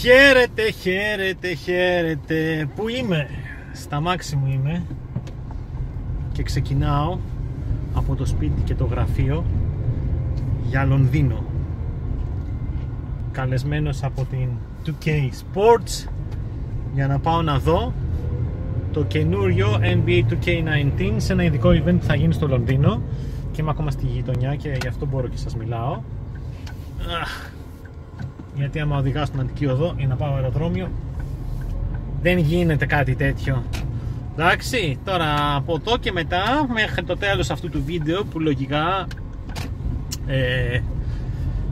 Χαίρετε, χαίρετε, χαίρετε. Πού είμαι; Στα μάξι μου είμαι και ξεκινάω από το σπίτι και το γραφείο για Λονδίνο. Καλεσμένος από την 2K Sports για να πάω να δω το καινούριο NBA 2K19 σε ένα ειδικό event που θα γίνει στο Λονδίνο και είμαι ακόμα στη γειτονιά και γι' αυτό μπορώ και σας μιλάω. Αχ, γιατί άμα οδηγάω στην Αντική Οδό για να πάω αεροδρόμιο δεν γίνεται κάτι τέτοιο. Εντάξει τώρα από εδώ και μετά μέχρι το τέλος αυτού του βίντεο που λογικά ε,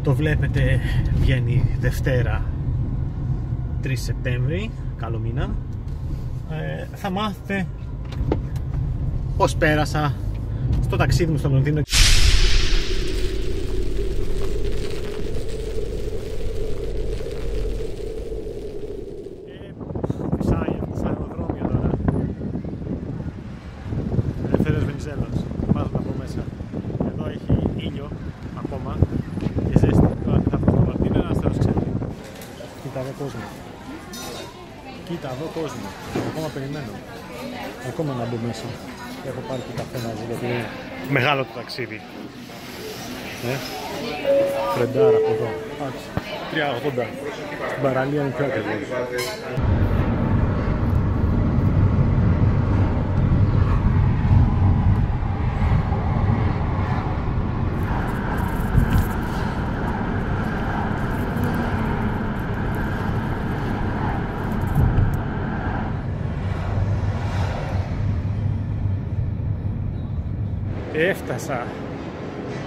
το βλέπετε βγαίνει Δευτέρα 3 Σεπτέμβρη καλό μήνα. Ε, θα μάθετε πως πέρασα στο ταξίδι μου στο Λονδίνο Κοίτα εδώ κόσμο. Ακόμα περιμένω. Ακόμα να μπω μέσα. Έχω πάρει και καφέ μαζί γιατί είναι μεγάλο το ταξίδι. Ε, φρεντάρα από εδώ. 3,80. Στην παραλία είναι πιο ακριβώς. Έφτασα.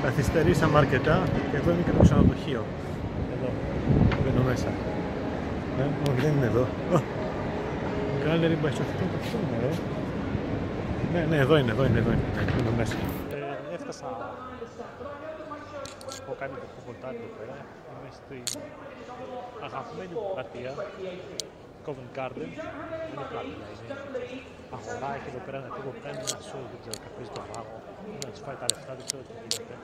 Καθυστερήσαμε αρκετά και εδώ είναι και το ξενοδοχείο. Εδώ. Μπαίνω μέσα. Ε, όχι δεν είναι εδώ. Gallery by Sofia. Αυτό είναι ρε. Ναι, ναι, εδώ είναι, εδώ είναι, εδώ είναι. Ναι, είναι μέσα. Ε, έφτασα. Έχω κάνει το κουμποτάρι εδώ πέρα. Είμαι στη αγαπημένη μου πλατεία. Covent Garden. Είναι πλατεία, είναι αγορά. Έχει εδώ πέρα ένα τύπο που κάνει ένα show, δεν ξέρω, καπίζει το βάγο να τους φάει τα λεφτά, δεν ξέρω τι γίνεται.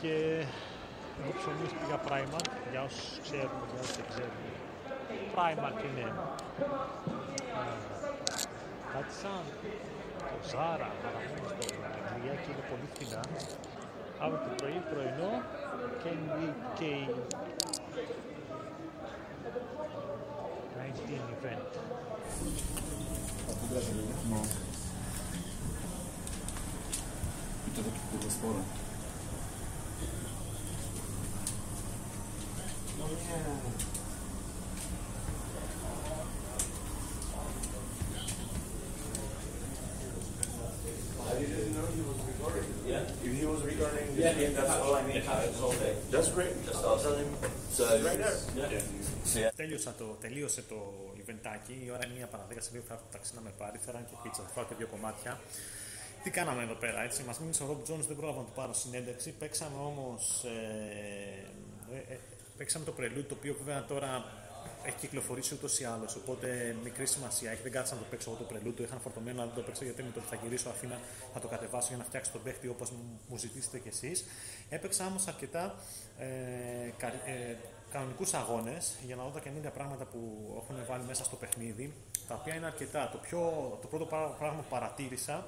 Και εγώ ψωμίως πήγα Primark, για όσους ξέρουν, για όσους δεν ξέρουν. Primark είναι ε, κάτι σαν το Zara, παραμένει στο Αγγλία και είναι πολύ φθηνά. Αύριο το πρωί, πρωινό και και 19 event. Τέλειωσε το Ιβεντάκι, η ώρα είναι μια παραδείγμαση που θα ξαναμε πάρει. Ξέρω και πίτσα, φάω και δύο κομμάτια. Τι κάναμε εδώ πέρα, έτσι, μας μείνει ο Rob Jones, δεν πρόλαβα να του πάρω συνέντευξη, παίξαμε όμως, ε, ε, ε, παίξαμε το Prelude, το οποίο βέβαια τώρα έχει κυκλοφορήσει ούτως ή άλλως. Οπότε μικρή σημασία έχει. Δεν κάθισα να το παίξω εγώ το πρελού, το είχα φορτωμένο να δεν το παίξω γιατί με το ότι θα γυρίσω Αθήνα θα το κατεβάσω για να φτιάξω τον παίχτη όπως μου ζητήσετε κι εσείς. Έπαιξα όμως αρκετά ε, κα, ε, κανονικούς αγώνες για να δω τα καινούργια πράγματα που έχουν βάλει μέσα στο παιχνίδι. Τα οποία είναι αρκετά. Το, πιο, το πρώτο πράγμα που παρατήρησα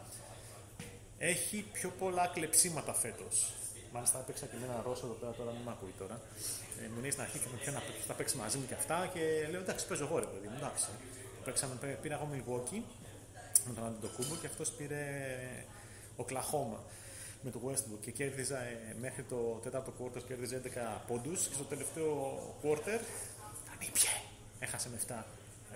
έχει πιο πολλά κλεψίματα φέτος. Μάλιστα έπαιξα και με ένα Ρώσο εδώ πέρα, τώρα μην με ακούει τώρα. Ε, μου λέει στην αρχή και με ποιον να παίξει, θα παίξει μαζί μου και αυτά και λέω εντάξει παίζω εγώ ρε παιδί μου, εντάξει. Παίξαμε, πήρα εγώ Milwaukee με τον Αντιτοκούμπο και αυτός πήρε ο Κλαχώμα με το Westbrook και κέρδιζα ε, μέχρι το τέταρτο quarter κέρδιζε 11 πόντους και στο τελευταίο quarter τα νύπιε, έχασε με 7.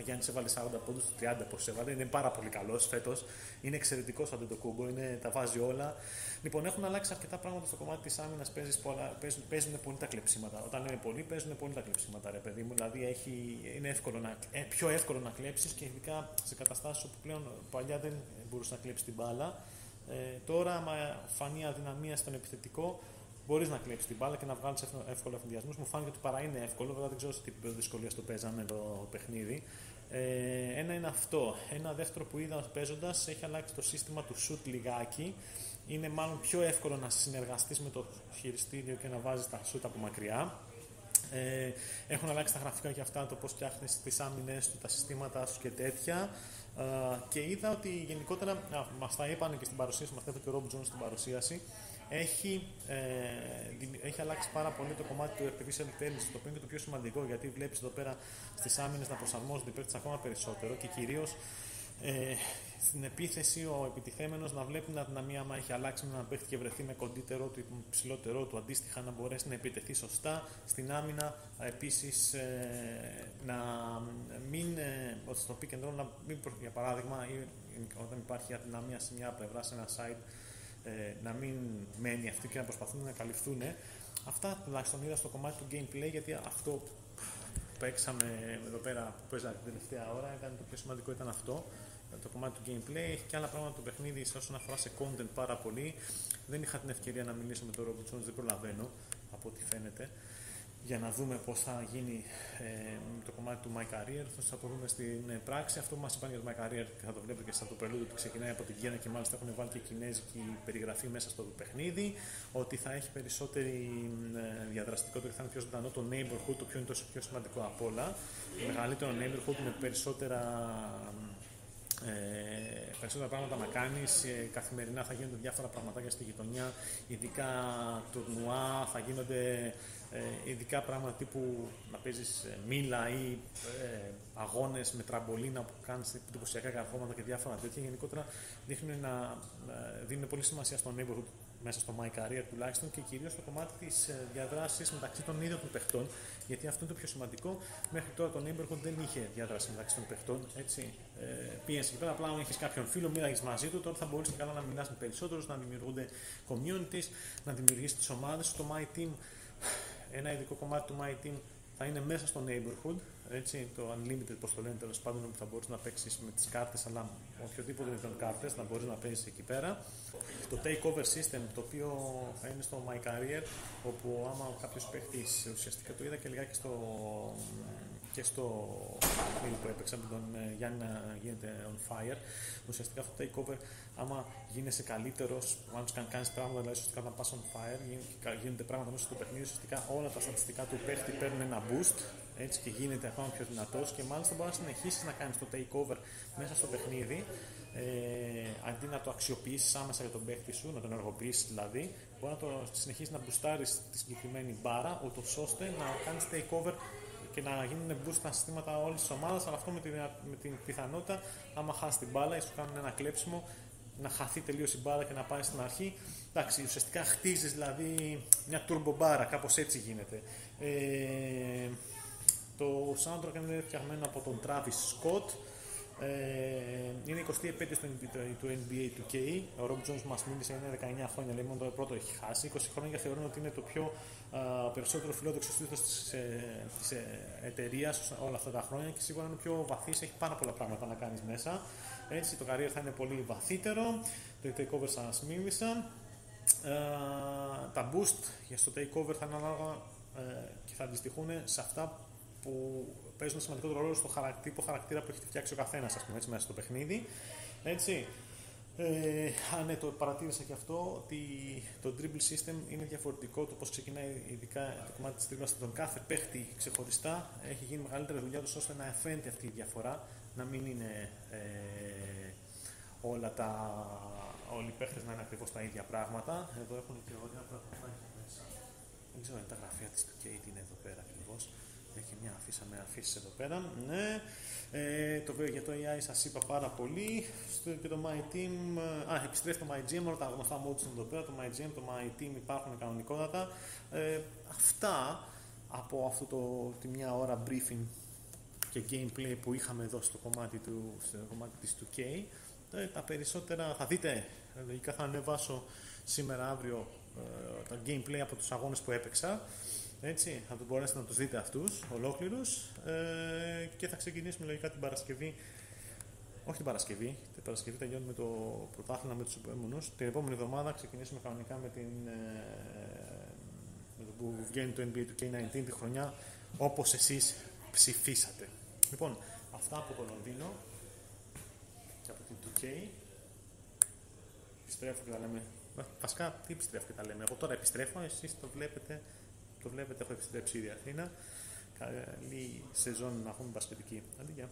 Γιάννη έβαλε 40 πόντους, 30 πώ έβαλε. Είναι πάρα πολύ καλός φέτος. Είναι εξαιρετικός το κούμπο, είναι, τα βάζει όλα. Λοιπόν, έχουν αλλάξει αρκετά πράγματα στο κομμάτι της άμυνας. Παίζουν, παίζουν πολύ τα κλεψίματα. Όταν είναι πολύ, παίζουν πολύ τα κλεψίματα, ρε παιδί μου. Δηλαδή έχει, είναι εύκολο να, ε, πιο εύκολο να κλέψεις και ειδικά σε καταστάσεις όπου πλέον παλιά δεν μπορούσες να κλέψεις την μπάλα. Ε, τώρα, άμα φανεί αδυναμία στον επιθετικό, μπορείς να κλέψεις την μπάλα και να βγάλεις εύκολα ευθυνδιασμού. Μου φάνηκε ότι παρά είναι εύκολο, βέβαια δεν ξέρω σε τι δυσκολίας το παίζανε το παιχνίδι. Ε, ένα είναι αυτό. Ένα δεύτερο που είδα παίζοντας έχει αλλάξει το σύστημα του shoot λιγάκι. Είναι μάλλον πιο εύκολο να συνεργαστείς με το χειριστήριο και να βάζεις τα shoot από μακριά. Ε, έχουν αλλάξει τα γραφικά και αυτά, το πώς φτιάχνεις τις άμυνες του, τα συστήματά σου και τέτοια. Ε, και είδα ότι γενικότερα, μας τα είπαν και στην παρουσίαση, μας τα είπε και ο Rob Jones στην παρουσίαση, έχει, ε, έχει αλλάξει πάρα πολύ το κομμάτι του artificial intelligence, το οποίο είναι το πιο σημαντικό, γιατί βλέπεις εδώ πέρα στις άμυνες να προσαρμόζονται οι ακόμα περισσότερο και κυρίως ε, στην επίθεση ο επιτιθέμενος να βλέπει την αδυναμία άμα έχει αλλάξει με έναν παίχτη και βρεθεί με κοντύτερό του ή ψηλότερό του αντίστοιχα να μπορέσει να επιτεθεί σωστά στην άμυνα επίσης ε, να μην ε, στο πει and να μην για παράδειγμα ή, όταν υπάρχει αδυναμία σε μια πλευρά σε ένα site ε, να μην μένει αυτή και να προσπαθούν να καλυφθούν αυτά τουλάχιστον είδα στο κομμάτι του gameplay γιατί αυτό που παίξαμε εδώ πέρα που παίζα την τελευταία ώρα ήταν το πιο σημαντικό ήταν αυτό το κομμάτι του gameplay. Έχει και άλλα πράγματα το παιχνίδι σε όσον αφορά σε content πάρα πολύ. Δεν είχα την ευκαιρία να μιλήσω με τον Robert Jones, δεν προλαβαίνω από ό,τι φαίνεται για να δούμε πώς θα γίνει ε, το κομμάτι του My Career. Θα το δούμε στην ε, πράξη. Αυτό που μας είπαν για το My Career και θα το βλέπετε και στο πρελούδιο που ξεκινάει από την Κίνα και μάλιστα έχουν βάλει και κινέζικη περιγραφή μέσα στο παιχνίδι. Ότι θα έχει περισσότερη ε, διαδραστικότητα και θα είναι πιο ζωντανό το neighborhood, το οποίο είναι τόσο πιο σημαντικό από όλα. Μεγαλύτερο neighborhood με περισσότερα ε, περισσότερα πράγματα να κάνεις. Ε, καθημερινά θα γίνονται διάφορα πραγματάκια στη γειτονιά, ειδικά τουρνουά, θα γίνονται ε, ειδικά πράγματα τύπου να παίζεις ε, μήλα ή ε, αγώνες με τραμπολίνα που κάνεις εντυπωσιακά καρφώματα και διάφορα τέτοια. Γενικότερα δείχνουν να ε, δίνουν πολύ σημασία στο neighborhood μέσα στο My Career τουλάχιστον και κυρίως στο κομμάτι της ε, διαδράσης μεταξύ των ίδιων των παιχτών. Γιατί αυτό είναι το πιο σημαντικό. Μέχρι τώρα το Neighborhood δεν είχε διάδραση μεταξύ των παιχτών. Έτσι. Ε, πήγαινε εκεί πέρα, απλά αν έχεις κάποιον φίλο, μίλαγε μαζί του, τώρα θα μπορείς καλά να μιλάς με περισσότερους, να δημιουργούνται communities, να δημιουργήσεις τις ομάδες. Το My Team, ένα ειδικό κομμάτι του My Team θα είναι μέσα στο neighborhood, έτσι, το unlimited, πώς το λένε τέλος πάντων, που θα μπορείς να παίξεις με τις κάρτες, αλλά οποιοδήποτε με κάρτες να μπορείς να παίζεις εκεί πέρα. Το takeover system, το οποίο θα είναι στο My Career, όπου άμα κάποιος παίχτη, ουσιαστικά το είδα και λιγάκι στο, και στο παιχνίδι που έπαιξα με τον ε, Γιάννη να γίνεται on fire. Ουσιαστικά αυτό το takeover, άμα γίνεσαι καλύτερος, αν κάνεις πράγματα, δηλαδή ουσιαστικά να πας on fire, γίνονται πράγματα μέσα στο παιχνίδι, ουσιαστικά όλα τα στατιστικά του παίχτη παίρνουν ένα boost έτσι και γίνεται ακόμα πιο δυνατός και μάλιστα μπορεί να συνεχίσεις να κάνεις το takeover μέσα στο παιχνίδι ε, αντί να το αξιοποιήσεις άμεσα για τον παίχτη σου, να τον ενεργοποιήσεις δηλαδή, μπορεί να το συνεχίσεις να μπουστάρεις τη συγκεκριμένη μπάρα, ούτως ώστε να κάνεις takeover και να γίνουν boost στα συστήματα όλης της ομάδας, αλλά αυτό με την, με την πιθανότητα, άμα χάσει την μπάλα ή σου κάνουν ένα κλέψιμο, να χαθεί τελείως η μπάλα και να πάει στην αρχή. Εντάξει, ουσιαστικά χτίζεις δηλαδή μια turbo μπάρα, κάπως έτσι γίνεται. Ε, το soundtrack είναι φτιαγμένο από τον Travis Scott. Ε, είναι 20η επέτειος του NBA του K. Ο Rob Jones μας μίλησε είναι 19 χρόνια, λέει μόνο το πρώτο έχει χάσει. 20 χρόνια θεωρούν ότι είναι το πιο α, περισσότερο φιλόδοξο τίτλο της ε, ε, εταιρείας όλα αυτά τα χρόνια και σίγουρα είναι πιο βαθύς, έχει πάρα πολλά πράγματα να κάνεις μέσα. Έτσι, το career θα είναι πολύ βαθύτερο. Το takeover σας μίλησα. Ε, τα boost για στο takeover θα είναι ανάλογα ε, και θα αντιστοιχούν σε αυτά που παίζουν σημαντικό ρόλο στο χαρακτήρα, χαρακτήρα που έχει φτιάξει ο καθένας μέσα στο παιχνίδι. Έτσι. Ε, ναι, το παρατήρησα και αυτό ότι το dribble system είναι διαφορετικό το πώς ξεκινάει ειδικά το κομμάτι της τρίμπλα στον κάθε παίχτη ξεχωριστά. Έχει γίνει μεγαλύτερη δουλειά τους ώστε να φαίνεται αυτή η διαφορά, να μην είναι ε, όλα τα. Όλοι οι παίχτες να είναι ακριβώς τα ίδια πράγματα. Εδώ έχουν και ωραία πράγματα μέσα. Δεν ξέρω αν τα γραφεία της του Kate είναι εδώ πέρα ακριβώς. Έχει μια αφήσα με αφήσεις εδώ πέρα. Ναι. Ε, το για το AI σας είπα πάρα πολύ. Στο, και το My Team. Α, επιστρέφει το My Gym, όλα τα γνωστά modes είναι εδώ πέρα. Το My Gym, το My Team υπάρχουν κανονικότατα. Ε, αυτά από αυτό το, τη μια ώρα briefing και gameplay που είχαμε εδώ στο κομμάτι, του, στο κομμάτι της 2K. Ε, τα περισσότερα θα δείτε, λογικά θα ανεβάσω σήμερα αύριο ε, τα gameplay από τους αγώνες που έπαιξα. Έτσι, θα μπορέσετε να τους δείτε αυτούς ολόκληρους ε, και θα ξεκινήσουμε λογικά την Παρασκευή όχι την Παρασκευή, την Παρασκευή τελειώνουμε το πρωτάθλημα με τους επόμενους. Την επόμενη εβδομάδα ξεκινήσουμε κανονικά με, την, ε, με το που βγαίνει το NBA του K19 τη χρονιά όπως εσείς ψηφίσατε. Λοιπόν, αυτά από το Λονδίνο και από την 2K. Επιστρέφω και τα λέμε. Βασικά, τι επιστρέφω και τα λέμε. Εγώ τώρα επιστρέφω, εσείς το βλέπετε το βλέπετε, έχω επιστρέψει ήδη Αθήνα. Καλή σεζόν να έχουμε μπασκετική. Αντί, γεια.